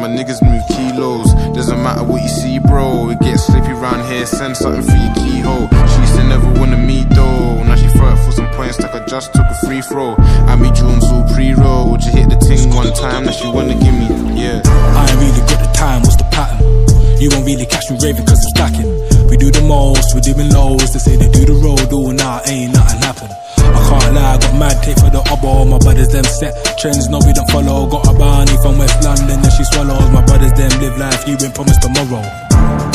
My niggas move kilos. Doesn't matter what you see, bro. It gets slippy round here. Send something for your keyhole. She used to never wanna meet though. Now she it for some points like I just took a free throw. I meet Jones all pre-roll. Just hit the ting one time. Now she wanna give me, yeah. I ain't really got the time, what's the pattern? You won't really catch me raving cause I'm stacking. We do the most, we're doing lows. They say they do the road, all now ain't nothing happen. I can't lie, I got mad tape for the obo. My brothers them set trends, no we don't follow. Got a Barney from West London she swallows. My brothers them live life, you been promised tomorrow.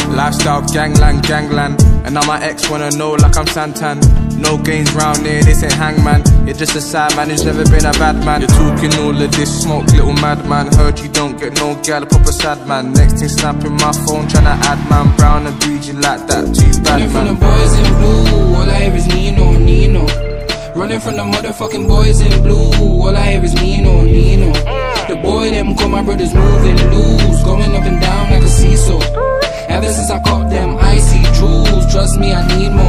Lifestyle gangland, gangland. And now my ex wanna know like I'm Santan. No games round here, this ain't hangman. You're just a sad man who's never been a bad man. You're talking all of this smoke, little madman. Heard you don't get no gal, proper sad man. Next thing snapping my phone, tryna add man. Brown and greedy like that, too bad Running from the boys in blue, all I hear is Nino, Nino. Running from the motherfucking boys in blue, all I hear is Nino, Nino. Brothers moving loose, going up and down like a seesaw. Ever since I caught them icy jewels, trust me, I need more.